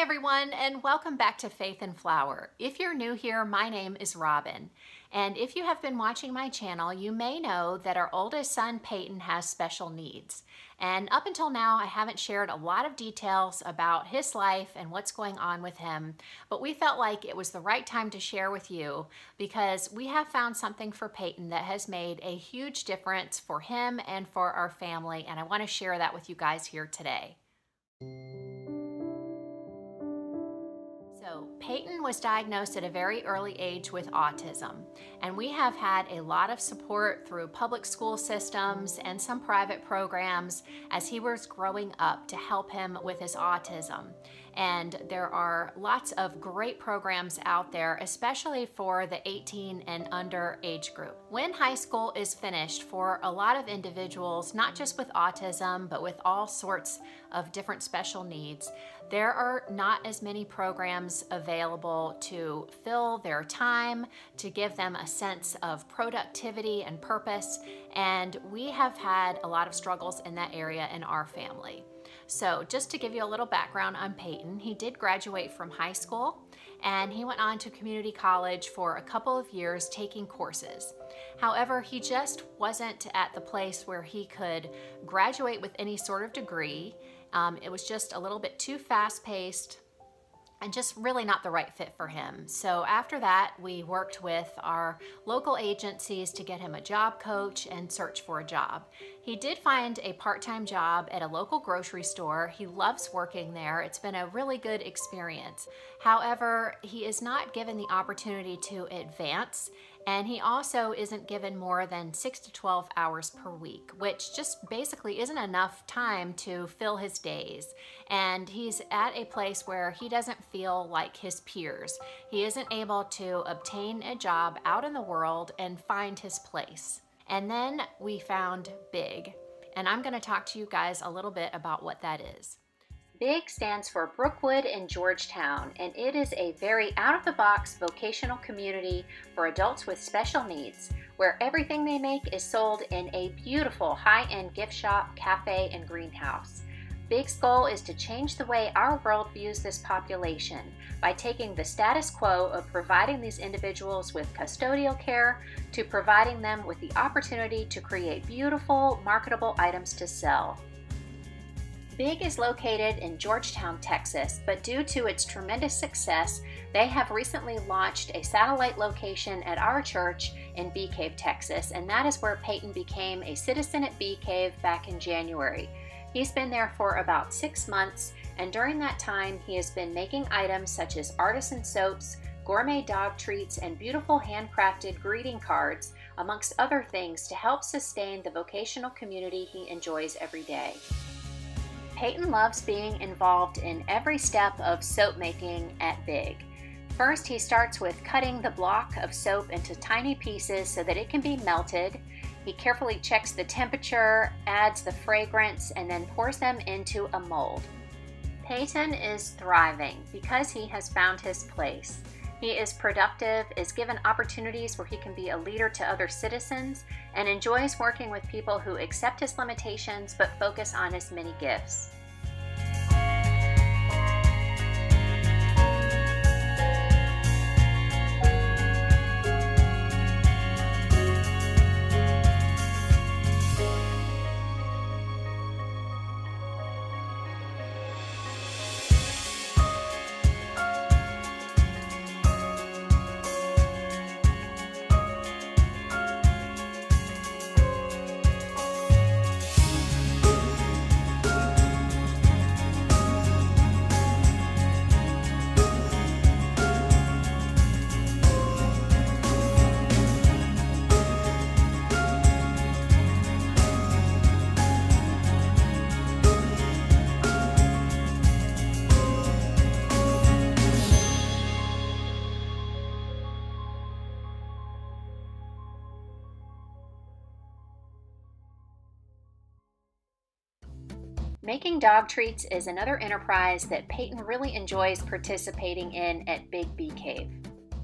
Hi everyone and welcome back to Faith and Flour. If you're new here, my name is Robin. And if you have been watching my channel, you may know that our oldest son, Payton, has special needs. And up until now, I haven't shared a lot of details about his life and what's going on with him, but we felt like it was the right time to share with you because we have found something for Payton that has made a huge difference for him and for our family, and I want to share that with you guys here today. Payton was diagnosed at a very early age with autism, and we have had a lot of support through public school systems and some private programs as he was growing up to help him with his autism. And there are lots of great programs out there, especially for the 18 and under age group. When high school is finished for a lot of individuals, not just with autism, but with all sorts of different special needs, there are not as many programs available to fill their time, to give them a sense of productivity and purpose. And we have had a lot of struggles in that area in our family. So just to give you a little background on Payton, he did graduate from high school and he went on to community college for a couple of years taking courses. However, he just wasn't at the place where he could graduate with any sort of degree. Um, it was just a little bit too fast paced, and just really not the right fit for him. So after that, we worked with our local agencies to get him a job coach and search for a job. He did find a part-time job at a local grocery store. He loves working there. It's been a really good experience. However, he is not given the opportunity to advance and he also isn't given more than 6 to 12 hours per week, which just basically isn't enough time to fill his days. And he's at a place where he doesn't feel like his peers. He isn't able to obtain a job out in the world and find his place. And then we found BIG. And I'm going to talk to you guys a little bit about what that is. BIG stands for Brookwood in Georgetown, and it is a very out of the box vocational community for adults with special needs, where everything they make is sold in a beautiful high end gift shop, cafe, and greenhouse. BIG's goal is to change the way our world views this population by taking the status quo of providing these individuals with custodial care to providing them with the opportunity to create beautiful, marketable items to sell. Big is located in Georgetown, Texas, but due to its tremendous success, they have recently launched a satellite location at our church in Bee Cave, Texas, and that is where Payton became a citizen at Bee Cave back in January. He's been there for about six months, and during that time, he has been making items such as artisan soaps, gourmet dog treats, and beautiful handcrafted greeting cards, amongst other things, to help sustain the vocational community he enjoys every day. Payton loves being involved in every step of soap making at Big. First, he starts with cutting the block of soap into tiny pieces so that it can be melted. He carefully checks the temperature, adds the fragrance, and then pours them into a mold. Payton is thriving because he has found his place. He is productive, is given opportunities where he can be a leader to other citizens, and enjoys working with people who accept his limitations but focus on his many gifts. Making dog treats is another enterprise that Payton really enjoys participating in at Big Bee Cave.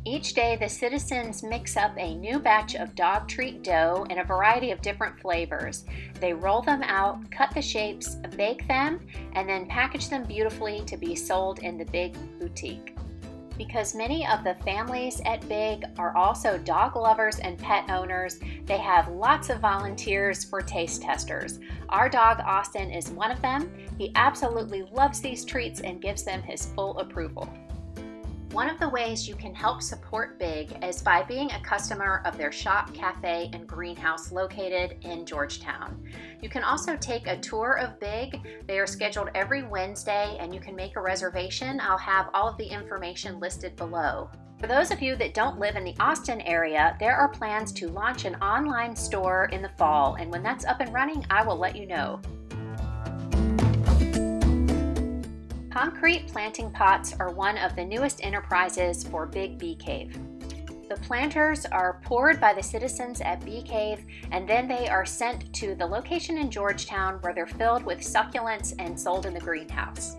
Each day, the citizens mix up a new batch of dog treat dough in a variety of different flavors. They roll them out, cut the shapes, bake them, and then package them beautifully to be sold in the Big Boutique. Because many of the families at Big are also dog lovers and pet owners, they have lots of volunteers for taste testers. Our dog Austin is one of them. He absolutely loves these treats and gives them his full approval. One of the ways you can help support Big is by being a customer of their shop, cafe, and greenhouse located in Georgetown. You can also take a tour of Big. They are scheduled every Wednesday and you can make a reservation. I'll have all of the information listed below. For those of you that don't live in the Austin area, there are plans to launch an online store in the fall, and when that's up and running, I will let you know. Concrete planting pots are one of the newest enterprises for Big Bee Cave. The planters are poured by the citizens at Bee Cave and then they are sent to the location in Georgetown where they're filled with succulents and sold in the greenhouse.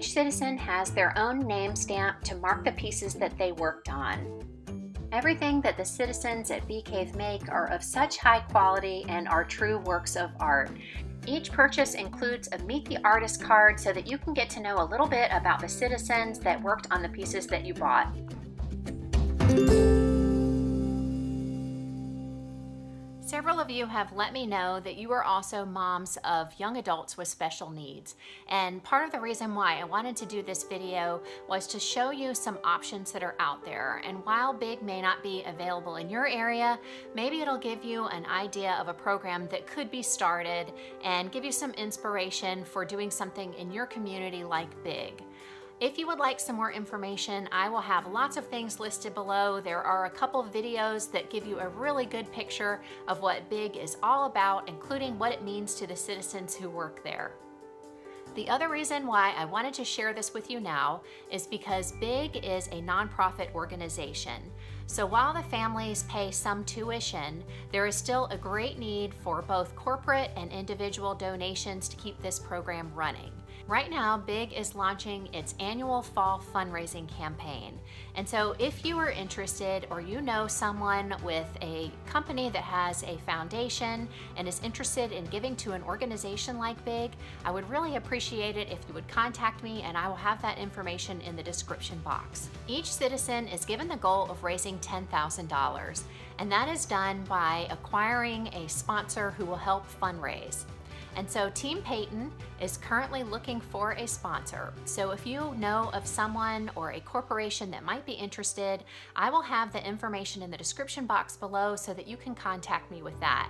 Each citizen has their own name stamp to mark the pieces that they worked on. Everything that the citizens at Bee Cave make are of such high quality and are true works of art. Each purchase includes a Meet the Artist card so that you can get to know a little bit about the citizens that worked on the pieces that you bought. Several of you have let me know that you are also moms of young adults with special needs. And part of the reason why I wanted to do this video was to show you some options that are out there. And while Big may not be available in your area, maybe it'll give you an idea of a program that could be started and give you some inspiration for doing something in your community like Big. If you would like some more information, I will have lots of things listed below. There are a couple videos that give you a really good picture of what BIG is all about, including what it means to the citizens who work there. The other reason why I wanted to share this with you now is because BIG is a nonprofit organization. So while the families pay some tuition, there is still a great need for both corporate and individual donations to keep this program running. Right now, Big is launching its annual fall fundraising campaign. And so if you are interested or you know someone with a company that has a foundation and is interested in giving to an organization like Big, I would really appreciate it if you would contact me and I will have that information in the description box. Each citizen is given the goal of raising $10,000 and that is done by acquiring a sponsor who will help fundraise. And so Team Payton is currently looking for a sponsor. So if you know of someone or a corporation that might be interested, I will have the information in the description box below so that you can contact me with that.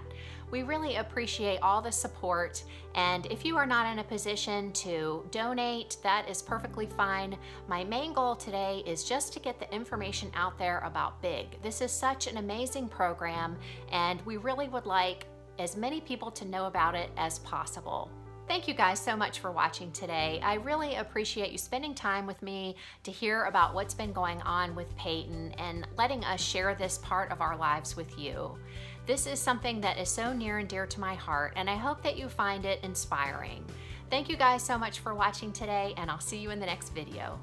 We really appreciate all the support and if you are not in a position to donate, that is perfectly fine. My main goal today is just to get the information out there about BIG. This is such an amazing program and we really would like as many people to know about it as possible. Thank you guys so much for watching today. I really appreciate you spending time with me to hear about what's been going on with Payton and letting us share this part of our lives with you. This is something that is so near and dear to my heart, and I hope that you find it inspiring. Thank you guys so much for watching today, and I'll see you in the next video.